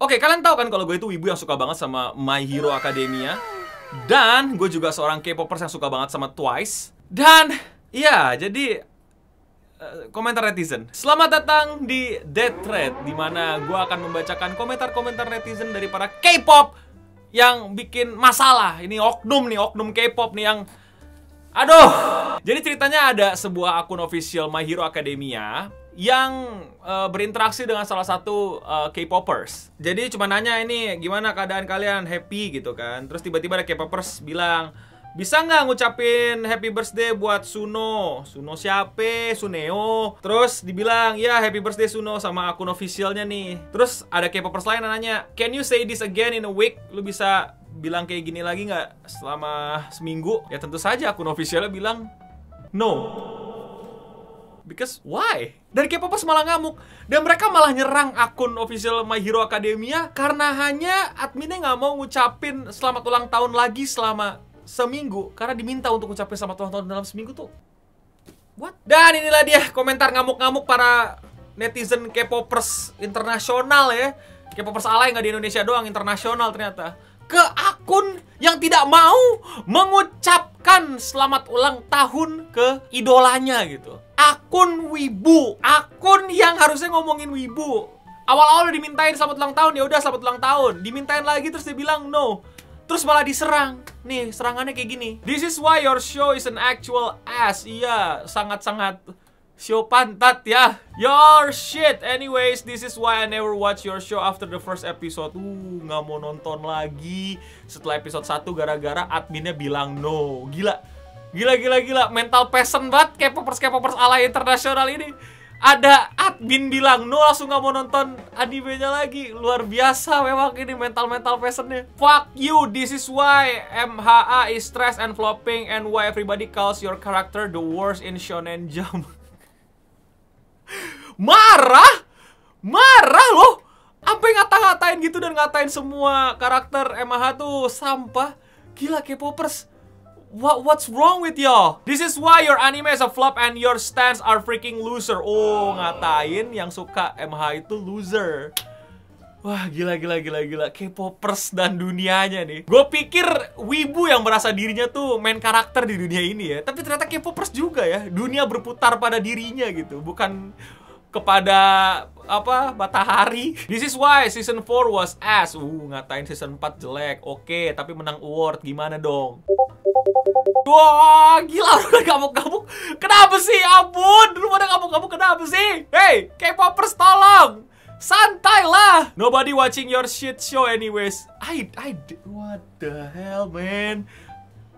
Oke, kalian tahu kan kalau gue itu wibu yang suka banget sama My Hero Academia. Dan gue juga seorang K-popers yang suka banget sama Twice. Dan iya, jadi eh, komentar netizen. Selamat datang di Dead Thread di mana gue akan membacakan komentar-komentar netizen dari para K-pop yang bikin masalah. Ini oknum nih, oknum K-pop nih yang Aduh. Jadi ceritanya ada sebuah akun official My Hero Academia yang uh, berinteraksi dengan salah satu uh, K-popers. Jadi cuma nanya ini gimana keadaan kalian happy gitu kan. Terus tiba-tiba ada K-popers bilang bisa nggak ngucapin happy birthday buat Suno? Suno siapa? Suneo. Terus dibilang, ya happy birthday Suno sama akun officialnya nih. Terus ada K-popers lain nanya, can you say this again in a week? Lu bisa bilang kayak gini lagi nggak selama seminggu? Ya tentu saja akun officialnya bilang, no. Because why? Dan K-popers malah ngamuk. Dan mereka malah nyerang akun official My Hero Academia Karena hanya adminnya nggak mau ngucapin selamat ulang tahun lagi selama seminggu. Karena diminta untuk ngucapin selamat ulang tahun dalam seminggu tuh. What? Dan inilah dia komentar ngamuk-ngamuk para netizen K-popers internasional ya. K-popers alay nggak di Indonesia doang, internasional ternyata. Ke akun yang tidak mau mengucapkan selamat ulang tahun ke idolanya gitu akun wibu, akun yang harusnya ngomongin wibu. Awal-awal udah dimintain selamat ulang tahun, ya udah selamat ulang tahun. Dimintain lagi terus dia bilang no. Terus malah diserang. Nih, serangannya kayak gini. This is why your show is an actual ass. Iya, sangat-sangat show pantat ya. Your shit. Anyways, this is why I never watch your show after the first episode. Uh, nggak mau nonton lagi. Setelah episode 1 gara-gara adminnya bilang no. Gila. Gila gila gila mental peasant banget K-popers K-popers ala internasional ini. Ada admin bilang no langsung nggak mau nonton animenya lagi. Luar biasa memang ini mental mental peasantnya. Fuck you. This is why MHA is stressed and flopping and why everybody calls your character the worst in Shonen Jump. Marah? Marah loh. Sampai ngata-ngatain gitu dan ngatain semua karakter MH tuh sampah. Gila K-popers. What what's wrong with y'all? This is why your anime is a flop and your stands are freaking loser. Oh, ngatain yang suka MH itu loser. Wah, gila gila gila gila K-popers dan dunianya nih. Gue pikir wibu yang merasa dirinya tuh main karakter di dunia ini ya. Tapi ternyata K-popers juga ya. Dunia berputar pada dirinya gitu, bukan kepada apa matahari. This is why season 4 was ass. Uh, ngatain season 4 jelek. Oke, tapi menang award gimana dong? Wah, gila lu udah gabuk-gabuk. Kenapa sih? Ampun, lu pada gabuk-gabuk kenapa sih? Hey, K-popers tolong. Santai lah. Nobody watching your shit show anyways. I I what the hell, man?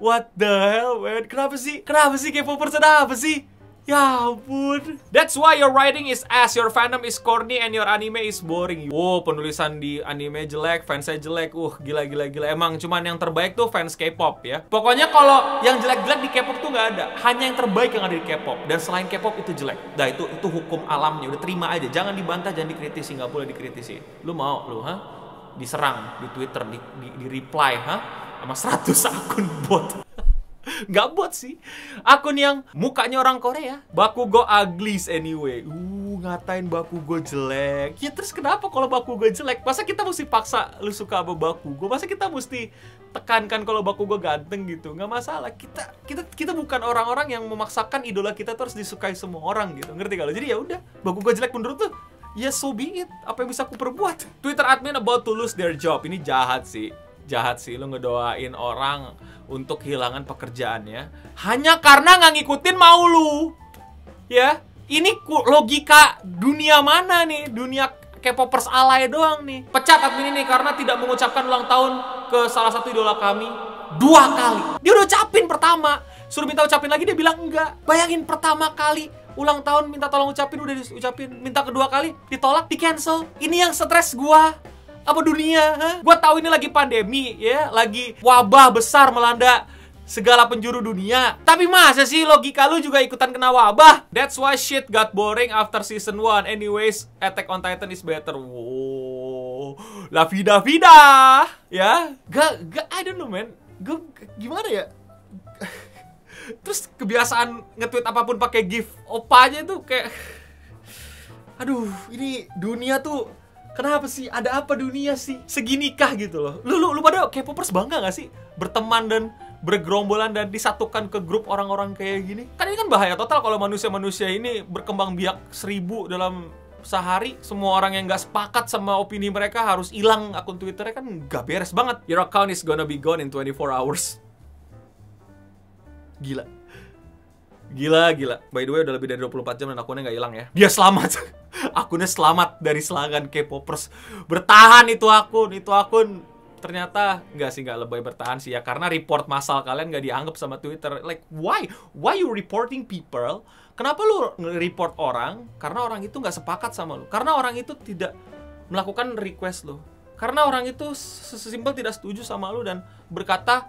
What the hell, man? Kenapa sih? Kenapa sih K-popers ada apa sih? Ya ampun. That's why your writing is ass, your fandom is corny, and your anime is boring. Wow, penulisan di anime jelek, fansnya jelek. Uh, gila gila gila. Emang cuman yang terbaik tuh fans K-pop ya. Pokoknya kalau yang jelek-jelek di K-pop tuh nggak ada. Hanya yang terbaik yang ada di K-pop. Dan selain K-pop itu jelek. Nah itu itu hukum alamnya. Udah terima aja. Jangan dibantah, jangan dikritisi. Nggak boleh dikritisi. Lu mau, lu ha? Diserang di Twitter, di, di, di reply, ha? Sama 100 akun bot. Nggak bot sih. Akun yang mukanya orang Korea Bakugo uglies anyway. Uh ngatain Bakugo jelek. Ya terus kenapa kalau Bakugo jelek? Masa kita mesti paksa lu suka sama Bakugo Masa kita mesti tekankan kalau Bakugo ganteng gitu? Nggak masalah. Kita kita kita bukan orang-orang yang memaksakan idola kita terus disukai semua orang gitu. Ngerti kalau Jadi ya udah Bakugo jelek menurut tuh Ya so be it. Apa yang bisa aku perbuat? Twitter admin about to lose their job. Ini jahat sih Jahat sih lu ngedoain orang untuk kehilangan pekerjaannya hanya karena nggak ngikutin mau lu. Ya, ini logika dunia mana nih? Dunia K-popers alay doang nih. Pecat admin ini karena tidak mengucapkan ulang tahun ke salah satu idola kami dua kali. Dia udah ucapin pertama, suruh minta ucapin lagi dia bilang enggak. Bayangin pertama kali ulang tahun minta tolong ucapin udah diucapin, minta kedua kali ditolak, di cancel. Ini yang stres gua apa dunia? Huh? Gue tahu ini lagi pandemi ya, lagi wabah besar melanda segala penjuru dunia. Tapi masa sih logika lu juga ikutan kena wabah? That's why shit got boring after season 1. Anyways, Attack on Titan is better. Wow. La vida vida. Ya. Gak, gak, I don't know man. Gue gimana ya? Terus kebiasaan nge-tweet apa pun pakai gif opanya tuh kayak Aduh, ini dunia tuh Kenapa sih? Ada apa dunia sih? Seginikah gitu loh. Lu lu, lu pada K-popers bangga gak sih berteman dan bergerombolan dan disatukan ke grup orang-orang kayak gini? Kan ini kan bahaya total kalau manusia-manusia ini berkembang biak seribu dalam sehari semua orang yang nggak sepakat sama opini mereka harus hilang akun Twitternya kan nggak beres banget. Your account is gonna be gone in 24 hours. Gila. Gila, gila. By the way, udah lebih dari 24 jam dan akunnya nggak hilang ya. Dia selamat. Akunnya selamat dari serangan K-popers. Bertahan itu akun, itu akun. Ternyata nggak sih nggak lebay bertahan sih ya. Karena report massal kalian nggak dianggap sama Twitter. Like why? Why you reporting people? Kenapa lu nge-report orang? Karena orang itu nggak sepakat sama lu. Karena orang itu tidak melakukan request lu. Karena orang itu sesimpel tidak setuju sama lu dan berkata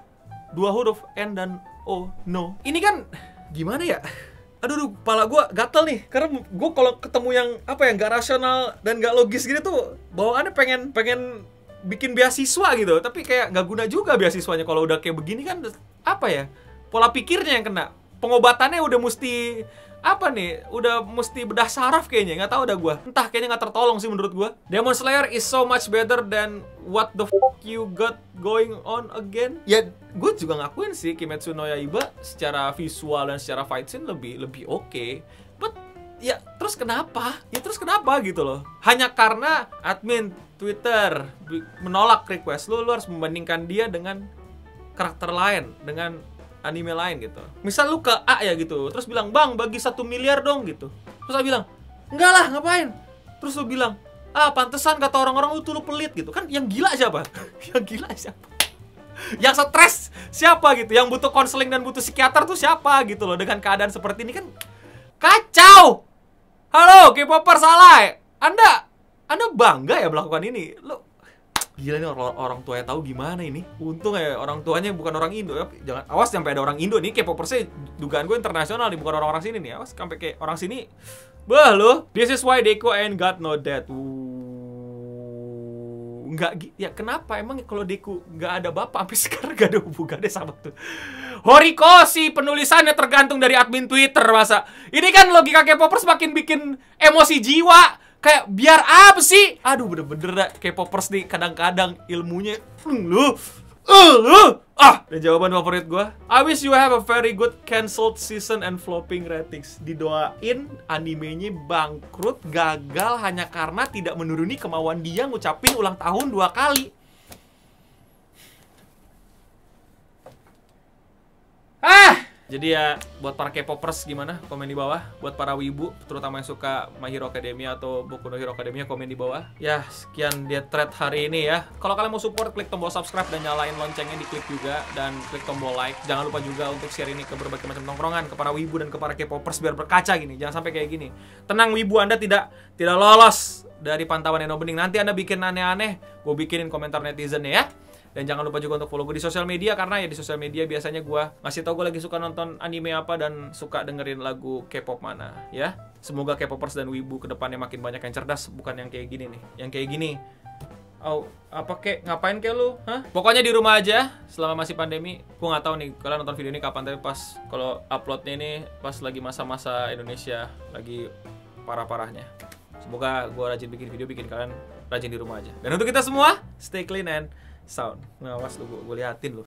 dua huruf n dan o no. Ini kan gimana ya aduh, aduh kepala gue gatel nih. Karena gue kalau ketemu yang apa ya nggak rasional dan nggak logis gitu tuh bawaannya pengen pengen bikin beasiswa gitu. Tapi kayak nggak guna juga beasiswanya. Kalau udah kayak begini kan apa ya pola pikirnya yang kena. Pengobatannya udah mesti apa nih udah mesti bedah saraf kayaknya. Nggak tahu udah gue entah kayaknya nggak tertolong sih menurut gue Demon Slayer is so much better than what the fuck you got going on again. Ya gue juga ngakuin sih Kimetsu no Yaiba secara visual dan secara fight scene lebih lebih oke okay. but ya terus kenapa ya terus kenapa gitu loh hanya karena admin Twitter menolak request lu, lu harus membandingkan dia dengan karakter lain, dengan anime lain gitu. Misal lu ke A ya gitu, terus bilang bang bagi satu miliar dong gitu. Terus saya bilang enggak lah ngapain? Terus lu bilang ah pantesan kata orang-orang lu tuh lu pelit gitu kan yang gila siapa? yang gila siapa? Yang stres siapa gitu? Yang butuh konseling dan butuh psikiater tuh siapa gitu loh dengan keadaan seperti ini kan kacau. Halo, K-popper salah. Anda anda bangga ya melakukan ini? Lo gila nih orang, orang tuanya tahu gimana ini. Untung ya orang tuanya bukan orang Indo ya. Jangan awas sampai ada orang Indo nih K-popersnya dugaan gue internasional nih bukan orang-orang sini nih. Awas sampai kayak orang sini. Bah lo, this is why Deko ain't got no dad. Nggak, ya kenapa? Emang kalau Deku nggak ada bapak sampai sekarang nggak ada hubungannya sama tuh. Horikoshi penulisannya tergantung dari admin Twitter masa? Ini kan logika K-popers makin bikin emosi jiwa kayak biar apa sih? Aduh bener-bener K-popers nih kadang-kadang ilmunya hmm, lu uh, lu ah dan jawaban favorit gue I wish you have a very good cancelled season and flopping ratings. Didoain animenya bangkrut gagal hanya karena tidak menuruni kemauan dia ngucapin ulang tahun dua kali ah jadi ya buat para K-popers gimana? Komen di bawah. Buat para wibu, terutama yang suka My Hero Academia atau Boku no Hero Academia, komen di bawah. Ya, sekian dia thread hari ini ya. Kalau kalian mau support, klik tombol subscribe dan nyalain loncengnya di klik juga dan klik tombol like. Jangan lupa juga untuk share ini ke berbagai macam tongkrongan ke para wibu dan ke para K-popers biar berkaca gini. Jangan sampai kayak gini. Tenang wibu Anda tidak tidak lolos dari pantauan Eno Bening. Nanti Anda bikin aneh-aneh, gue bikinin komentar netizen ya. Dan jangan lupa juga untuk follow gue di sosial media karena ya di sosial media biasanya gue ngasih tau gue lagi suka nonton anime apa dan suka dengerin lagu K-pop mana ya. Semoga K-popers dan wibu ke depannya makin banyak yang cerdas bukan yang kayak gini nih. Yang kayak gini. Oh, apa kek? Ngapain kek lu? Hah? Pokoknya di rumah aja selama masih pandemi. Gue nggak tahu nih kalian nonton video ini kapan tapi pas kalau uploadnya ini pas lagi masa-masa Indonesia lagi parah-parahnya. Semoga gue rajin bikin video bikin kalian rajin di rumah aja. Dan untuk kita semua, stay clean and sound. Ngawas lu, gue liatin lu.